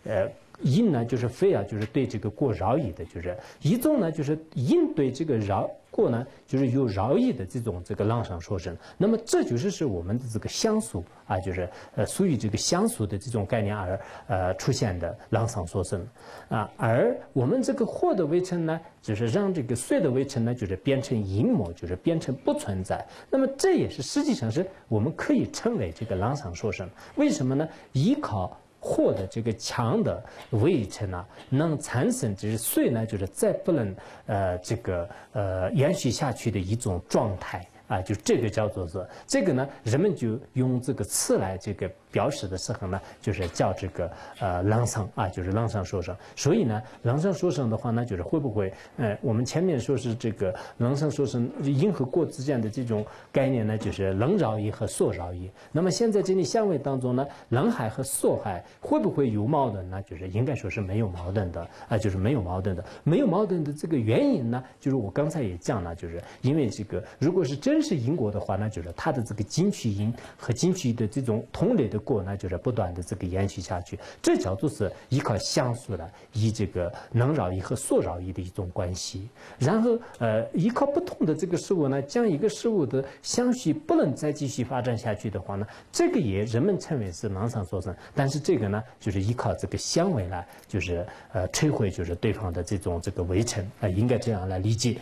呃。因呢，就是非要就是对这个过饶矣的，就是一种呢，就是因对这个饶过呢，就是有饶矣的这种这个浪上说生。那么这就是是我们的这个相属啊，就是呃属于这个相属的这种概念而呃出现的浪上说生啊。而我们这个祸的微尘呢，就是让这个碎的微尘呢，就是变成阴魔，就是变成不存在。那么这也是实际上是我们可以称为这个浪上说生。为什么呢？依靠。获得这个强的位置呢，能产生就是碎呢，就是再不能呃这个呃延续下去的一种状态。啊，就这个叫做是这个呢，人们就用这个词来这个表示的时候呢，就是叫这个呃冷声啊，就是冷声说声。所以呢，冷声说声的话呢，就是会不会呃，我们前面说是这个冷声说声因和过之间的这种概念呢，就是冷扰音和缩扰音。那么现在这里相位当中呢，冷海和缩海会不会有矛盾呢？就是应该说是没有矛盾的啊，就是没有矛盾的。没有矛盾的这个原因呢，就是我刚才也讲了，就是因为这个如果是真。是因果的话，那就是它的这个金曲音和金曲的这种同类的果，那就是不断的这个延续下去。这叫做是依靠相似的，以这个能扰一和缩扰一的一种关系。然后呃，依靠不同的这个事物呢，将一个事物的相续不能再继续发展下去的话呢，这个也人们称为是囊上所生。但是这个呢，就是依靠这个相位呢，就是呃摧毁就是对方的这种这个围城啊，应该这样来理解。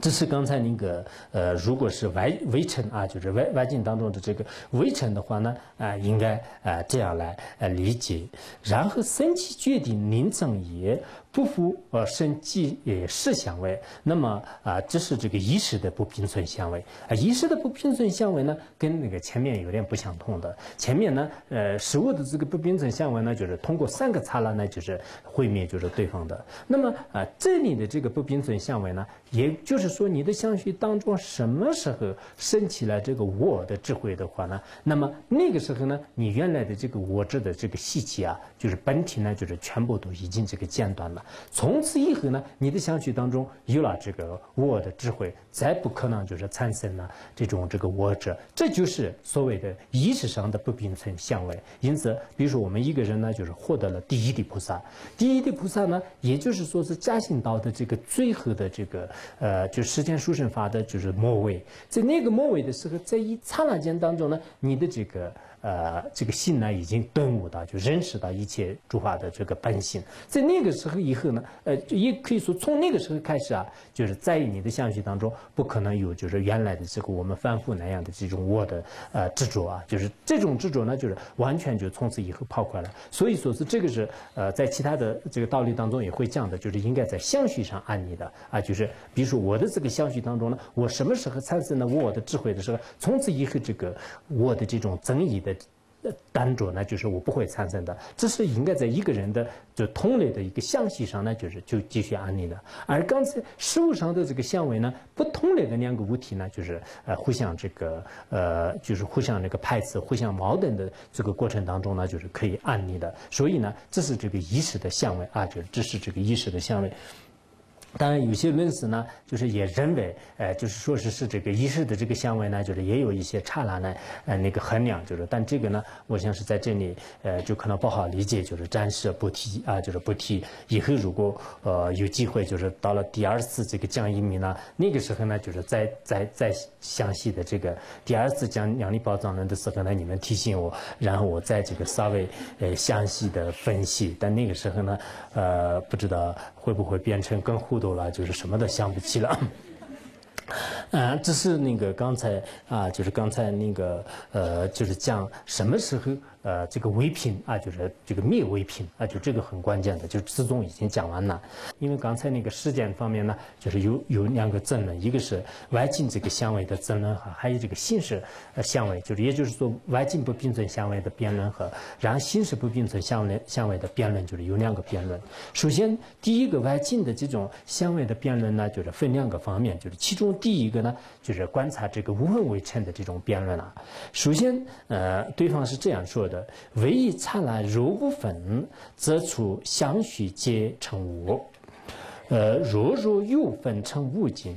这是刚才那个呃，如果是围围城啊，就是外外境当中的这个围城的话呢，啊，应该啊这样来呃理解。然后生气决定临正业。不服呃生即呃是相位，那么啊这是这个意识的不平存相位啊意识的不平存相位呢跟那个前面有点不相同的，前面呢呃食物的这个不平存相位呢就是通过三个刹那呢就是毁灭就是对方的，那么啊这里的这个不平存相位呢，也就是说你的相续当中什么时候升起来这个我的智慧的话呢，那么那个时候呢你原来的这个我执的这个细节啊，就是本体呢就是全部都已经这个间断了。从此以后呢，你的相续当中有了这个我的智慧，再不可能就是产生了这种这个我者，这就是所谓的意识上的不并存相位。因此，比如说我们一个人呢，就是获得了第一的菩萨，第一的菩萨呢，也就是说是加行道的这个最后的这个呃，就时间殊胜法的就是末位，在那个末位的时候，在一刹那间当中呢，你的这个。呃，这个心呢，已经顿悟到，就认识到一切诸法的这个本性。在那个时候以以后呢，呃，也可以说从那个时候开始啊，就是在你的相续当中，不可能有就是原来的这个我们反复那样的这种我的呃执着啊，就是这种执着呢，就是完全就从此以后抛开了。所以说是这个是呃，在其他的这个道理当中也会讲的，就是应该在相续上安你的啊，就是比如说我的这个相续当中呢，我什么时候产生了我的智慧的时候，从此以后这个我的这种争议的。单着呢，就是我不会产生的，这是应该在一个人的就同类的一个相系上呢，就是就继续安利的。而刚才事物上的这个相位呢，不同类的两个物体呢，就是呃互相这个呃就是互相那个排斥、互相矛盾的这个过程当中呢，就是可以安利的。所以呢，这是这个意识的相位啊，就是这是这个意识的相位。当然，有些论师呢，就是也认为，呃，就是说是是这个仪式的这个香味呢，就是也有一些刹那呢，呃，那个衡量，就是，但这个呢，我想是在这里，呃，就可能不好理解，就是暂时不提啊，就是不提。以后如果呃有机会，就是到了第二次这个讲移民呢，那个时候呢，就是再再再详细的这个第二次讲阳历宝藏论的时候呢，你们提醒我，然后我再这个稍微呃详细的分析。但那个时候呢，呃，不知道会不会变成更互。多了，就是什么都想不起了。嗯，只是那个刚才啊，就是刚才那个呃，就是讲什么时候。呃，这个唯品啊，就是这个灭唯品啊，就这个很关键的，就自宗已经讲完了。因为刚才那个事件方面呢，就是有有两个争论，一个是外境这个相位的争论哈，还有这个形式呃相位，就是也就是说外境不并存相位的辩论和然后形式不并存相位相位的辩论，就是有两个辩论。首先，第一个外境的这种相位的辩论呢，就是分两个方面，就是其中第一个呢，就是观察这个无分为称的这种辩论啊。首先，呃，对方是这样说的。唯一刹那如无分，则出相续皆成无。呃，若若有分成无尽，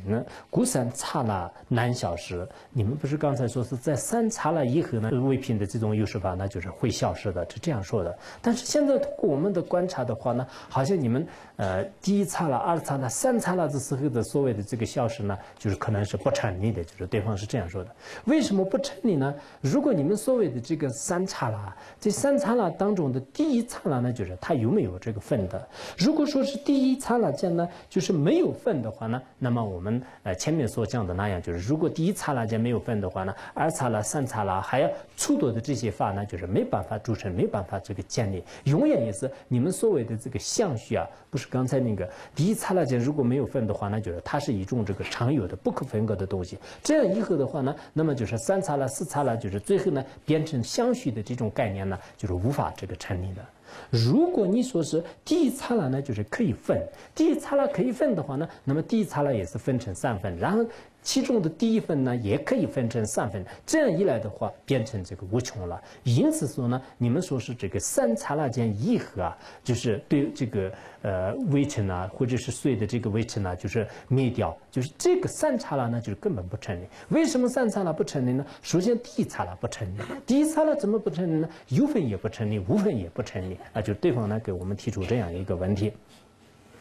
故三刹那难消失。你们不是刚才说是在三刹那以后呢，唯品的这种优势法，那就是会消失的，是这样说的。但是现在通过我们的观察的话呢，好像你们呃第一刹那、二刹那、三刹那的时候的所谓的这个消失呢，就是可能是不成立的，就是对方是这样说的。为什么不成立呢？如果你们所谓的这个三刹那，这三刹那当中的第一刹那呢，就是它有没有这个分的？如果说是第一刹那间呢？就是没有分的话呢，那么我们呃前面所讲的那样，就是如果第一刹那间没有分的话呢，二刹那、三刹那还要出多的这些法呢，就是没办法组成，没办法这个建立，永远也是你们所谓的这个相续啊，不是刚才那个第一刹那间如果没有分的话那，就是它是一种这个常有的不可分割的东西。这样以后的话呢，那么就是三刹那、四刹那，就是最后呢变成相续的这种概念呢，就是无法这个成立的。如果你说是第一刹那呢，就是可以分，第一刹那可以分的话呢，那么第一刹那也是分成三份，然后。其中的第一份呢，也可以分成三份，这样一来的话，变成这个无穷了。因此说呢，你们说是这个三刹那间一合啊，就是对这个呃微尘啊，或者是碎的这个微尘啊，就是灭掉，就是这个三刹那呢，就是根本不成立。为什么三刹那不成立呢？首先第一刹那不成立，第一刹那怎么不成立呢？有分也不成立，无分也不成立啊，就对方呢给我们提出这样一个问题。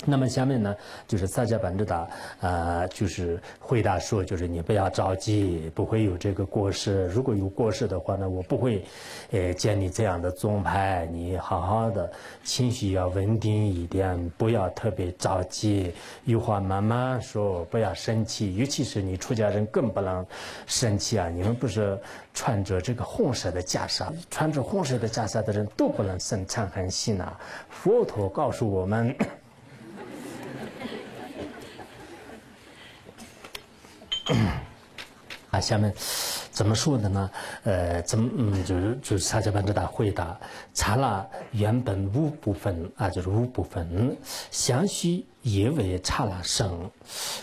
那么下面呢，就是萨迦班智达，呃，就是回答说，就是你不要着急，不会有这个过失。如果有过失的话呢，我不会，呃，建立这样的宗派。你好好的，情绪要稳定一点，不要特别着急，有话慢慢说，不要生气。尤其是你出家人更不能生气啊！你们不是穿着这个红色的袈裟，穿着红色的袈裟的人都不能生嗔恨心呐。佛陀告诉我们。啊，下面怎么说的呢？呃，怎么嗯，就是就是萨迦班这大回答：查了原本五部分啊，就是五部分详细。也为刹那生，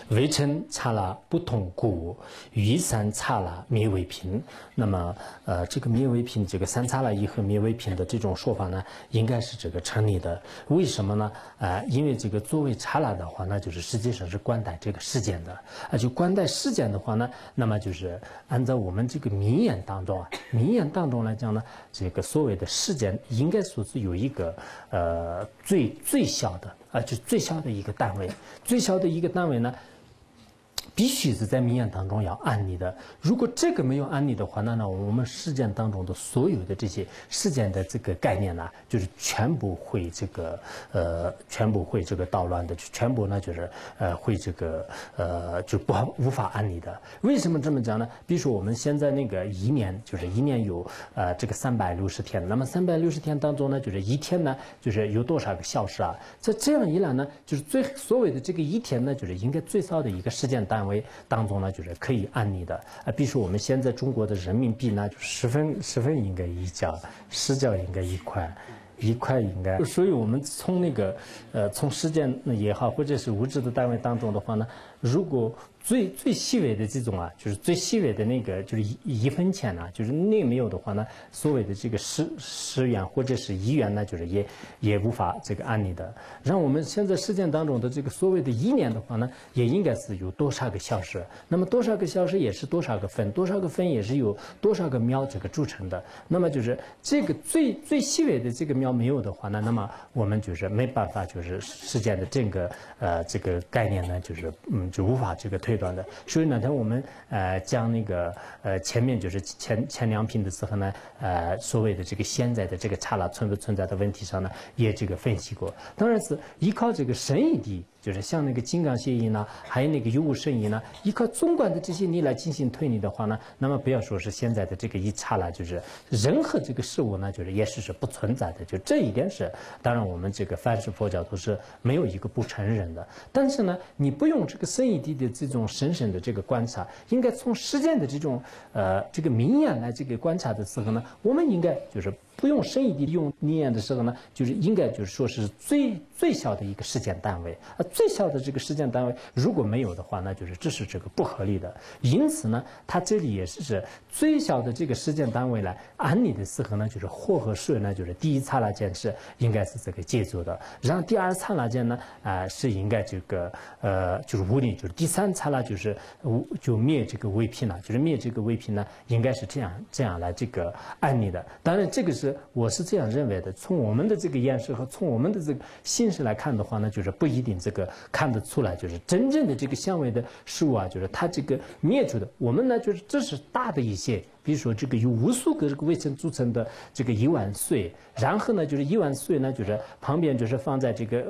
未称刹那不同故，于三刹那灭为平。那么，呃，这个灭为平，这个三刹那以后灭为平的这种说法呢，应该是这个成立的。为什么呢？啊，因为这个作为刹那的话，那就是实际上是观待这个事件的。啊，就观待事件的话呢，那么就是按照我们这个名言当中啊，名言当中来讲呢，这个所谓的事件应该说是有一个呃最最小的。啊，就最小的一个单位，最小的一个单位呢。必须是在名言当中要安立的。如果这个没有安立的话，那呢，我们事件当中的所有的这些事件的这个概念呢，就是全部会这个呃，全部会这个捣乱的，全部呢就是呃会这个呃就不无法安立的。为什么这么讲呢？比如说我们现在那个一年，就是一年有呃这个三百六十天，那么三百六十天当中呢，就是一天呢就是有多少个小时啊？在这样一来呢，就是最所谓的这个一天呢，就是应该最少的一个时间单。位当中呢，就是可以按你的啊，比如说我们现在中国的人民币呢，就十分十分应该一角，十角应该一块，一块应该。所以我们从那个呃，从时间也好，或者是物质的单位当中的话呢，如果最最细微的这种啊，就是最细微的那个，就是一一分钱呢，就是那没有的话呢，所谓的这个十十元或者是一元呢，就是也也无法这个按你的。让我们现在实践当中的这个所谓的一年的话呢，也应该是有多少个小时？那么多少个小时也是多少个分？多少个分也是有多少个秒这个组成的？那么就是这个最最细微的这个秒没有的话呢，那么我们就是没办法就是实践的整个呃这个概念呢，就是嗯就无法这个推。阶段的，所以呢，他我们呃将那个呃前面就是前前两品的时候呢，呃所谓的这个现在的这个刹那存不存在的问题上呢，也这个分析过，当然是依靠这个神意的。就是像那个金刚协议呢，还有那个有无圣意呢，依靠纵观的这些力来进行推理的话呢，那么不要说是现在的这个一刹那，就是任何这个事物呢，就是也是是不存在的。就这一点是，当然我们这个凡是佛教都是没有一个不承认的。但是呢，你不用这个圣意地的这种深深的这个观察，应该从实践的这种呃这个明眼来这个观察的时候呢，我们应该就是。不用生意的用力验的时候呢，就是应该就是说是最最小的一个事件单位啊，最小的这个事件单位如果没有的话，那就是这是这个不合理的。因此呢，它这里也是是最小的这个事件单位来按理的时候呢，就是火和税呢，就是第一刹那间是应该是这个借助的，然后第二刹那间呢，啊是应该这个呃就是无力，就是第三刹那就是无就灭这个微品了，就是灭这个微品呢，应该是这样这样来这个按理的。当然这个是。我是这样认为的，从我们的这个验收和从我们的这个新是来看的话呢，就是不一定这个看得出来，就是真正的这个相位的事物啊，就是它这个灭除的。我们呢，就是这是大的一些，比如说这个有无数个这个微尘组成的这个一万岁，然后呢，就是一万岁呢，就是旁边就是放在这个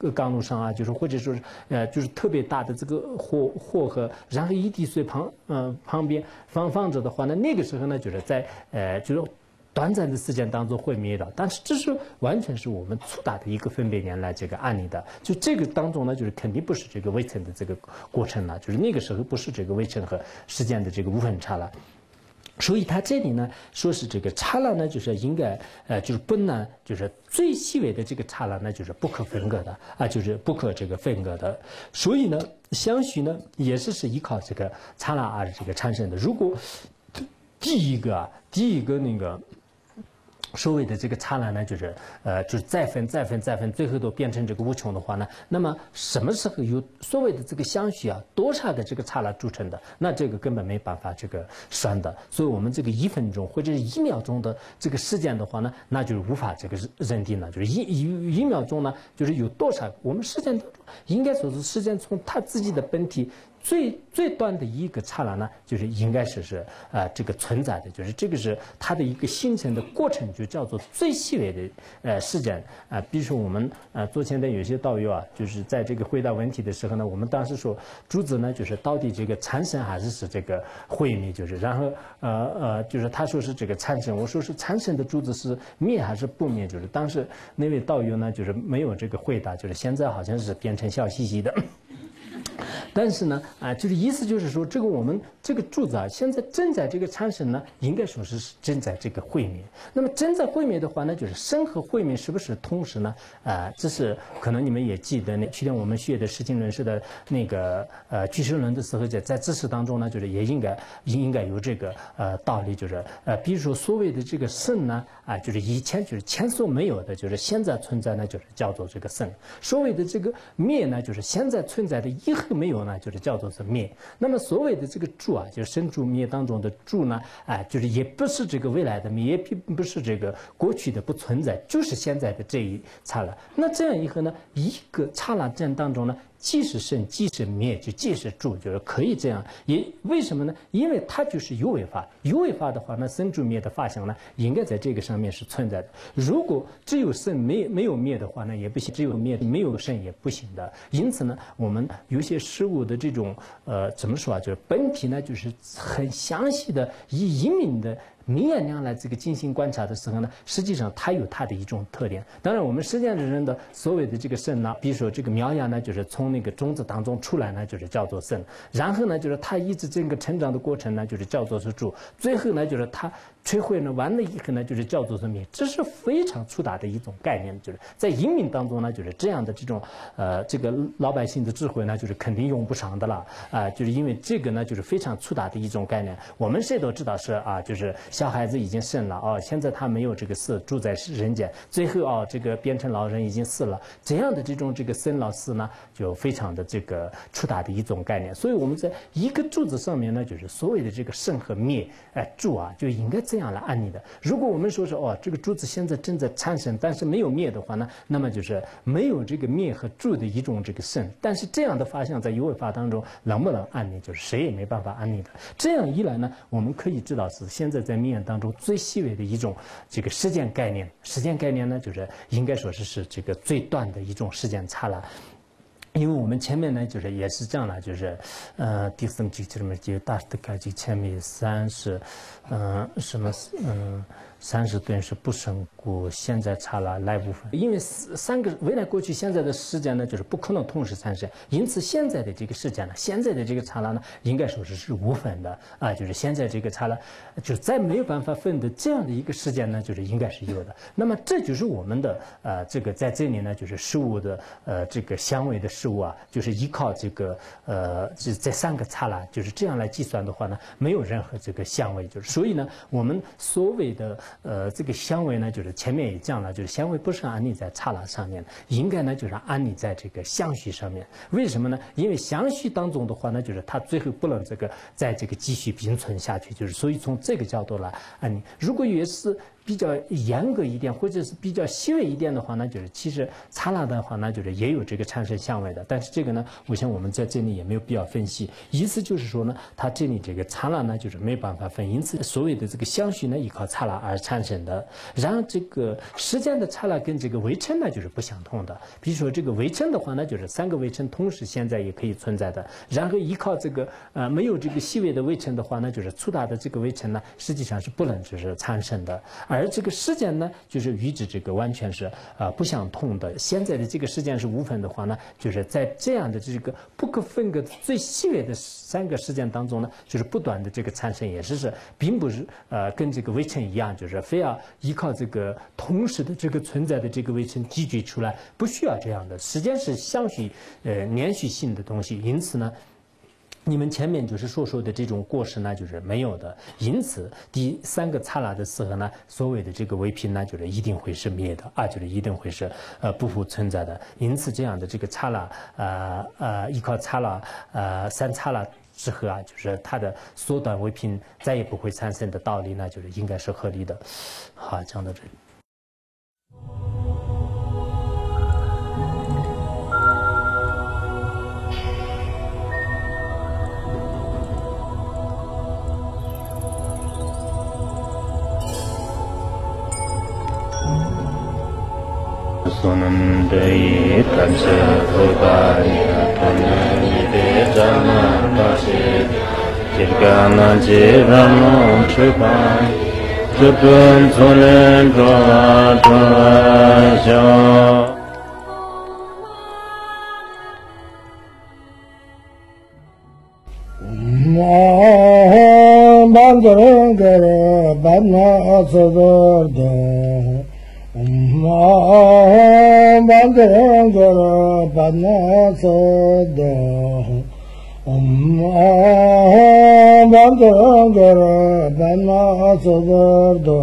呃钢炉上啊，就是或者说是呃就是特别大的这个火火和，然后一滴水旁呃旁边放放着的话呢，那个时候呢，就是在呃就是。短暂的时间当中会灭的，但是这是完全是我们粗打的一个分别年来这个案例的。就这个当中呢，就是肯定不是这个微尘的这个过程了，就是那个时候不是这个微尘和时间的这个无分差了。所以他这里呢，说是这个刹那呢，就是应该呃，就是不能就是最细微的这个刹那，那就是不可分割的啊，就是不可这个分割的。所以呢，相许呢也是是依靠这个刹那而这个产生的。如果第一个啊，第一个那个。所谓的这个刹那呢，就是呃，就是再分、再分、再分，最后都变成这个无穷的话呢，那么什么时候有所谓的这个相续啊，多少的这个刹那组成的？那这个根本没办法这个算的。所以我们这个一分钟或者是一秒钟的这个时间的话呢，那就是无法这个认定了。就是一一一秒钟呢，就是有多少？我们时间当中应该说是时间从它自己的本体。最最短的一个刹那呢，就是应该是是呃这个存在的，就是这个是它的一个形成的过程，就叫做最细微的呃事件啊。比如说我们呃昨天的有些道友啊，就是在这个回答问题的时候呢，我们当时说珠子呢，就是到底这个产生还是是这个毁灭，就是然后呃呃就是他说是这个产生，我说是产生的珠子是灭还是不灭，就是当时那位道友呢，就是没有这个回答，就是现在好像是变成笑嘻嘻的。但是呢，啊，就是意思就是说，这个我们这个柱子啊，现在正在这个产生呢，应该说是正在这个会灭。那么正在会灭的话呢，就是生和会灭是不是同时呢？啊，这是可能你们也记得那去年我们学的实情论式的那个呃具实论的时候，在在知识当中呢，就是也应该应该有这个呃道理，就是呃，比如说所谓的这个圣呢，啊，就是以前就是前所没有的，就是现在存在呢，就是叫做这个圣。所谓的这个灭呢，就是现在存在的以后没有。呢就是叫做是灭。那么所谓的这个住啊，就是生住灭当中的住呢，哎，就是也不是这个未来的灭，也并不是这个过去的不存在，就是现在的这一刹那。那这样以后呢，一个刹那间当中呢。既是生，既是灭，就既是住，就是可以这样。也为什么呢？因为它就是有为法。有为法的话，那生住灭的法相呢，应该在这个上面是存在的。如果只有生没没有灭的话，那也不行；只有灭没有生也不行的。因此呢，我们有些事物的这种呃，怎么说啊？就是本体呢，就是很详细的以一明的。明眼量来这个进行观察的时候呢，实际上它有它的一种特点。当然，我们实践的人的所谓的这个肾呢，比如说这个苗芽呢，就是从那个种子当中出来呢，就是叫做肾。然后呢，就是它一直这个成长的过程呢，就是叫做是主。最后呢，就是它摧毁呢，完了以后呢，就是叫做什么？这是非常粗大的一种概念，就是在移民当中呢，就是这样的这种呃，这个老百姓的智慧呢，就是肯定用不上的了啊，就是因为这个呢，就是非常粗大的一种概念。我们谁都知道是啊，就是小孩子已经生了啊，现在他没有这个死，住在人间，最后啊，这个变成老人已经死了，这样的这种这个生老死呢，就非常的这个粗大的一种概念。所以我们在一个柱子上面呢，就是所谓的这个生和灭，哎，柱啊，就应该在这样来安理的。如果我们说是哦，这个柱子现在正在产生，但是没有灭的话呢，那么就是没有这个灭和柱的一种这个生。但是这样的发相在有为法当中能不能安理，就是谁也没办法安理的。这样一来呢，我们可以知道是现在在密眼当中最细微的一种这个时间概念。时间概念呢，就是应该说是是这个最短的一种时间差了。因为我们前面呢，就是也是这样的，就是，呃，第四集这里面就大的感觉前面三是，嗯，什么，嗯。三十吨是不胜故，现在差了那部分。因为三个未来、过去、现在的时间呢，就是不可能同时产生，因此现在的这个时间呢，现在的这个差了呢，应该说是是无分的啊，就是现在这个差了，就再没有办法分的这样的一个时间呢，就是应该是有的。那么这就是我们的呃，这个在这里呢，就是事物的呃这个相位的事物啊，就是依靠这个呃这这三个差了，就是这样来计算的话呢，没有任何这个相位，就是所以呢，我们所谓的。呃，这个香味呢，就是前面也讲了，就是香味不是安立在刹那上面的，应该呢就是安立在这个相续上面。为什么呢？因为相续当中的话呢，就是它最后不能这个在这个继续并存下去，就是所以从这个角度来安立。如果也是。比较严格一点，或者是比较细微一点的话呢，就是其实刹那的话呢，就是也有这个产生相位的。但是这个呢，我想我们在这里也没有必要分析。意思就是说呢，它这里这个刹那呢，就是没办法分。因此，所谓的这个相续呢，依靠刹那而产生的。然后这个时间的刹那跟这个围城呢，就是不相同的。比如说这个围城的话呢，就是三个围城同时现在也可以存在的。然后依靠这个呃没有这个细微的围城的话呢，就是粗大的这个围城呢，实际上是不能就是产生的。而而这个时间呢，就是与之这个完全是啊不相同的。现在的这个时间是无分的话呢，就是在这样的这个不可分割最细微的三个时间当中呢，就是不断的这个产生，也是是，并不是呃跟这个微尘一样，就是非要依靠这个同时的这个存在的这个微尘积聚出来，不需要这样的。时间是相续呃连续性的东西，因此呢。你们前面就是所说的这种过失呢，就是没有的。因此，第三个刹那的时候呢，所谓的这个唯品呢，就是一定会是灭的啊，就是一定会是呃不复存在的。因此，这样的这个刹那，呃呃，依靠刹那，呃三刹那之后啊，就是它的缩短唯品再也不会产生的道理呢，就是应该是合理的。好，讲到这里。 소는데이 단체부가니아 돈는이대 자만바시 길가나지 라몬 출판 주분 손은 도와 도와줘 나 반가운 거래 반나 어서 걸다 Om Bandangara Padmasada Om Bandangara Padmasada